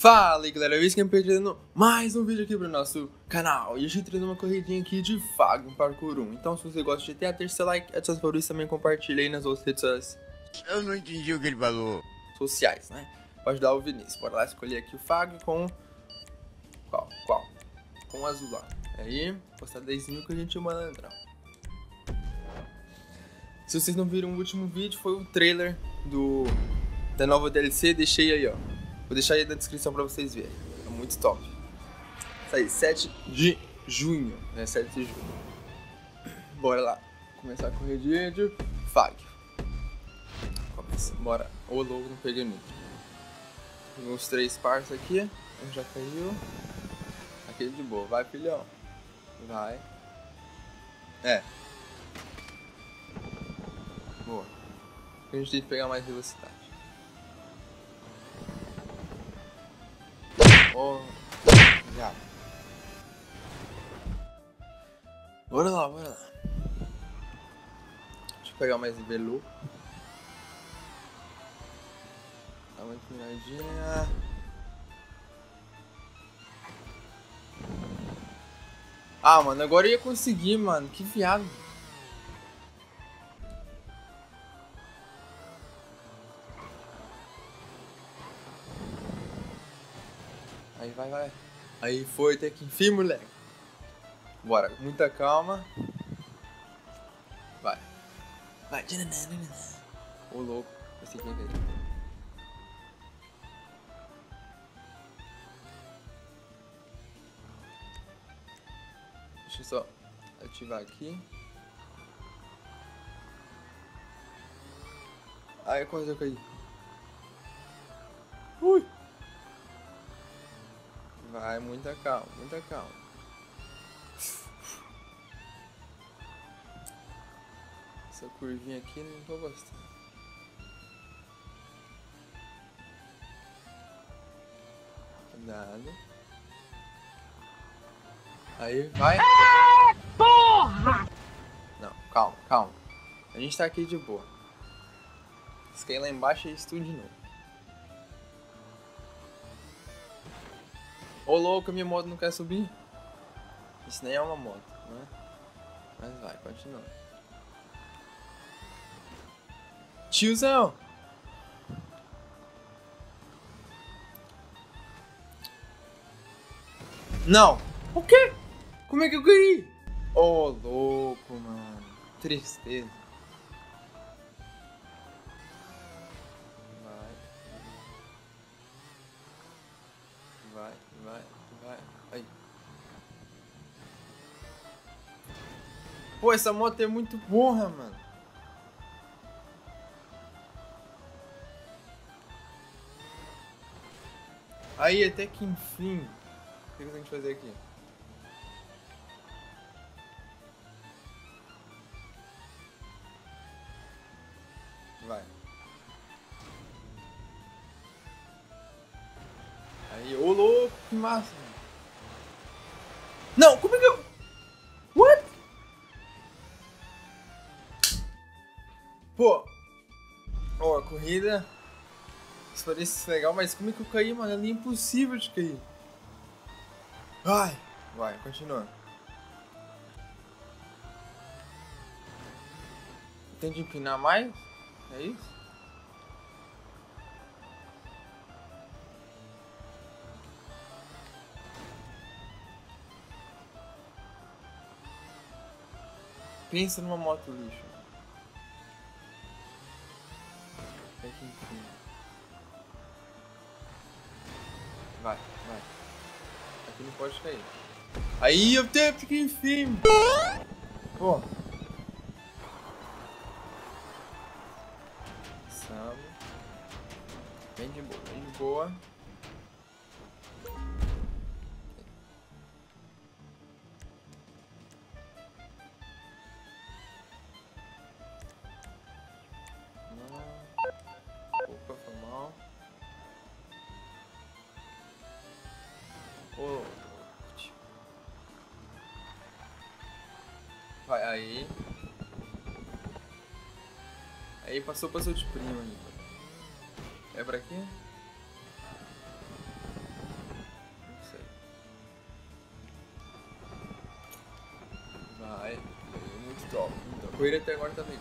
Fala aí galera, eu estou perdendo mais um vídeo aqui pro nosso canal E a gente trazendo uma corridinha aqui de Fag, um Parkour 1 Então se você gosta de GTA, deixa seu like, é seus favoritos também compartilha aí nas outras redes sociais Eu não entendi o que ele falou Sociais, né? Pode dar o Vinícius, bora lá escolher aqui o Fag com... Qual? Qual? Com o azul lá Aí, postar 10 mil que a gente manda entrar Se vocês não viram o último vídeo, foi o trailer do... Da nova DLC, deixei aí ó Vou deixar aí na descrição pra vocês verem. É muito top. Isso aí, 7 de junho. Né? 7 de junho. Bora lá. Começar a corredinha de Fag. Começa. Bora. Ô louco, não peguei muito. Tem os três partes aqui. Um já caiu. Aquele de boa. Vai, filhão. Vai. É. Boa. A gente tem que pegar mais velocidade. Oh, já. Bora lá, bora lá. Deixa eu pegar mais velu. Dá uma empinadinha. Ah, mano, agora eu ia conseguir, mano. Que viado. Aí foi até que enfim, moleque. Bora, muita calma. Vai. Vai. Ô louco, esse aqui é Deixa eu só ativar aqui. Ai, quase eu caí. Vai, muita calma, muita calma. Essa curvinha aqui não tô gostando. Cuidado. Aí, vai. É, porra! Não, calma, calma. A gente tá aqui de boa. Se cair lá embaixo, é isso tudo de novo. Ô louco, minha moto não quer subir. Isso nem é uma moto, né? Mas vai, continua. Tiozão! Não! O quê? Como é que eu caí? Ô oh, louco, mano. Tristeza. Pô, essa moto é muito burra, mano. Aí, até que enfim. O que eu que fazer aqui? Pô. Ó, a corrida... Parece legal, mas como é que eu caí, mano? É impossível de cair. Vai. Vai, continua. Tem de empinar mais? É isso? Pensa numa moto lixo. Vai, vai. Aqui não pode cair. Aí eu tenho que enfim. Pô. Passamos. Bem de boa, bem de boa. Oh. Vai, aí. Aí passou pra seu de primo. É pra quê? Não sei. Vai. Muito top. Muito top. Corrida até agora também,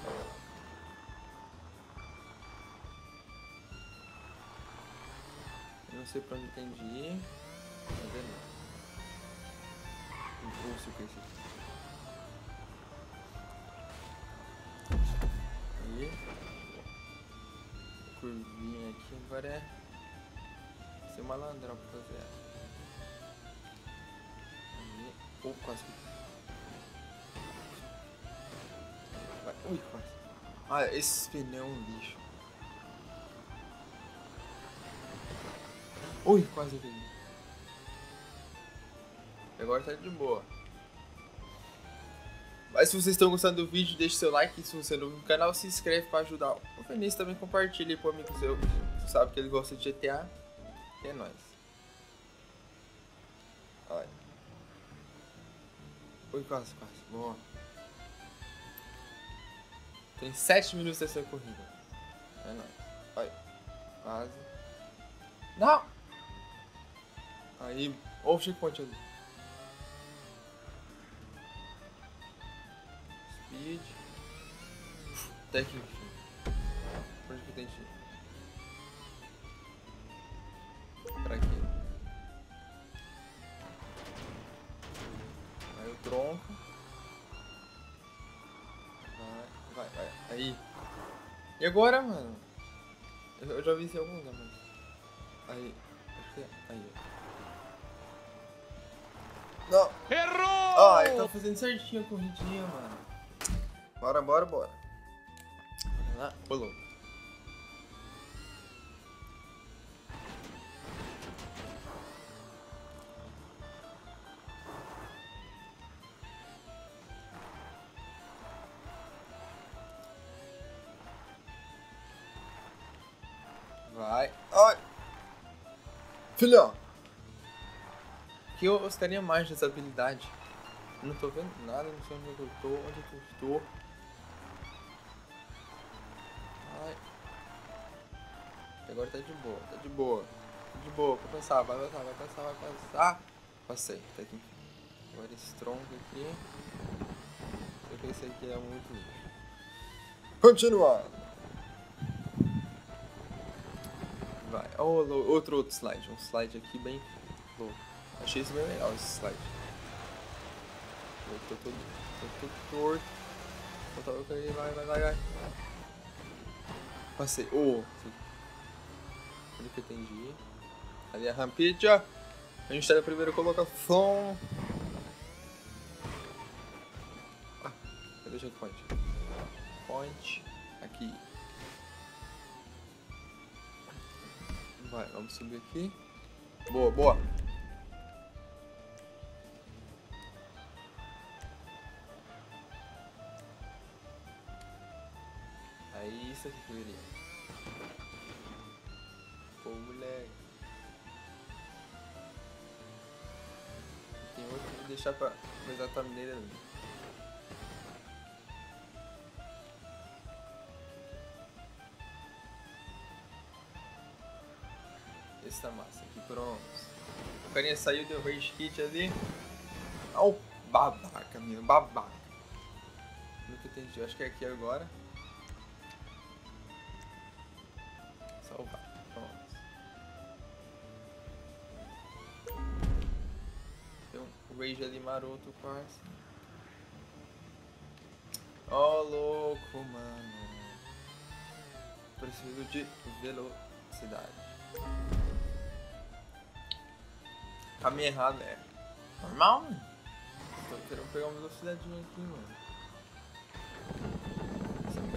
não sei pra onde tem de ir. Que é esse aqui. Aí. Curvinha aqui agora é. Ser malandrão pra fazer ela. Oh, quase. Vai. Ui, quase. Ah, esse pneu é um lixo. Ui, quase veio. Agora tá de boa. Mas se vocês estão gostando do vídeo, deixe seu like. Se você é novo no canal, se inscreve para ajudar. O Vinícius também compartilha com amigo seu. Sabe que ele gosta de GTA. E é nóis. Olha. Ui, quase, quase. Boa. Tem 7 minutos dessa corrida. É nóis. Olha. Quase. Não! Aí, ou o checkpoint ali. Speed. Até que enfim. Por onde que tem ir? Pra quê? Aí o tronco. Vai, vai, vai. Aí. E agora, mano? Eu, eu já em algum lugar, mas. Aí. Acho que é. Aí, ó. Não. Errou! Ai, tá fazendo certinho a corridinha, mano. Bora, bora, bora. Bora lá. Rolou. Vai. Ai. Filhão. Que eu gostaria mais dessa habilidade. Não tô vendo nada, não sei onde eu tô, onde eu estou. Ai. Agora tá de boa, tá de boa. Tá de boa, vai passar, vai passar, vai passar, vai passar. Passei, tá aqui. Agora esse tronco aqui. Eu que esse aqui é muito lixo. Continuar. Vai, oh, outro outro slide, um slide aqui bem louco. Achei isso bem legal, esse slide. Eu tô todo, tô todo torto. Vai, vai, vai, vai. Passei. Oh, onde que de ir? Ali é a rampinha. A gente tá na primeira colocação. Ah, cadê o checkpoint? Point. Aqui. Vai, vamos subir aqui. Boa, boa. Isso aqui eu queria. Pô, moleque. Tem outro que vou deixar pra coisar a thumbnail ali. Esse tá massa. Aqui pronto. O carinha saiu, deu rage kit ali. Ó, o babaca, meu, babaca. Nunca entendi. Acho que é aqui agora. Salvar. Pronto. Tem um rage ali maroto quase. Ó, louco, mano. Preciso de velocidade. Caminho errado é normal, mano. Tô querendo pegar uma velocidadinha aqui, mano.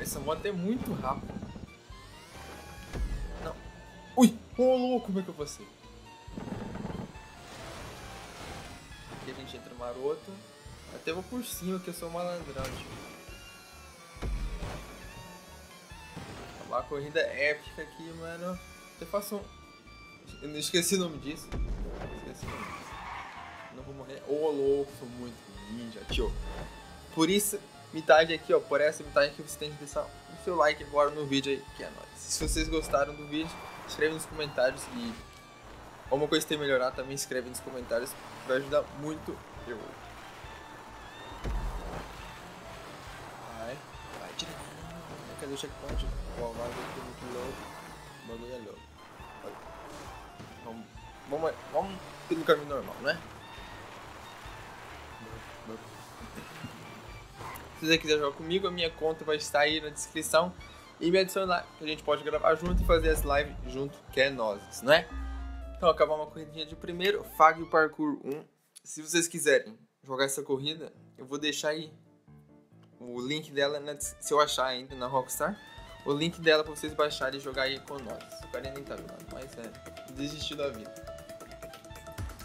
Essa moto é muito rápida. Ui! Ô louco, como é que eu passei? Aqui a gente entra maroto. Até vou por cima que eu sou malandrão, tipo. Uma corrida épica aqui, mano. Até faço um. Eu não esqueci o nome disso. Esqueci o nome disso. Não vou morrer. Ô louco, sou muito ninja, tio. Por isso, metade aqui, ó. Por essa metade aqui você tem que deixar o seu like agora no vídeo aí, que é nóis. Se vocês gostaram do vídeo, escreve nos comentários e alguma coisa tem que melhorar também, escreve nos comentários. Vai ajudar muito eu. fazer o checkpoint. Ó, o bagulho é muito louco. O bagulho é louco. Vamos, vamos, vamos pelo caminho normal, né? Se você quiser jogar comigo, a minha conta vai estar aí na descrição. E me adicione lá, que a gente pode gravar junto e fazer as lives junto, que é nós, né? Então, acabar uma corridinha de primeiro, Fag Parkour 1. Se vocês quiserem jogar essa corrida, eu vou deixar aí o link dela, na, se eu achar ainda na Rockstar, o link dela pra vocês baixarem e jogar aí com nós. O cara nem tá jogando, mas é, desistir da vida.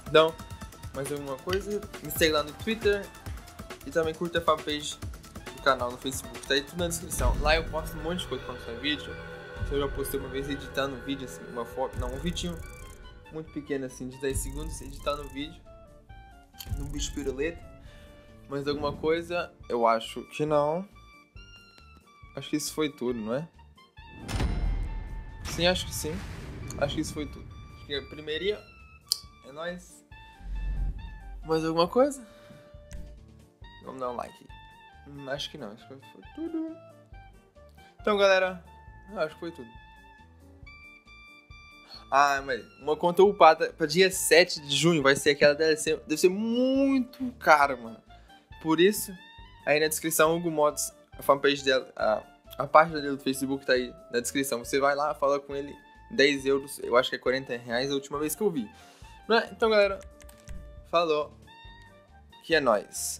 Então, mais alguma coisa? Me segue lá no Twitter e também curta a fanpage canal no Facebook, tá aí tudo na descrição. Lá eu posto um monte de coisa quando sai vídeo. Eu já postei uma vez editando um vídeo, assim, uma foto, não, um vidinho muito pequeno assim, de 10 segundos, editando o vídeo. No bicho piruleta. Mais alguma coisa? Eu acho que não. Acho que isso foi tudo, não é? Sim, acho que sim. Acho que isso foi tudo. Acho que a primeirinha é nóis. Mais alguma coisa? Vamos dar um like. Hum, acho que não, acho que foi tudo. Então, galera, acho que foi tudo. Ah, mas uma conta upada pra dia 7 de junho vai ser aquela DLC. Deve ser muito cara, mano. Por isso, aí na descrição, Hugo Motos, a fanpage dela, a, a página dele do Facebook tá aí na descrição. Você vai lá, fala com ele, 10 euros, eu acho que é 40 reais a última vez que eu vi. Então, galera, falou. Que é nóis.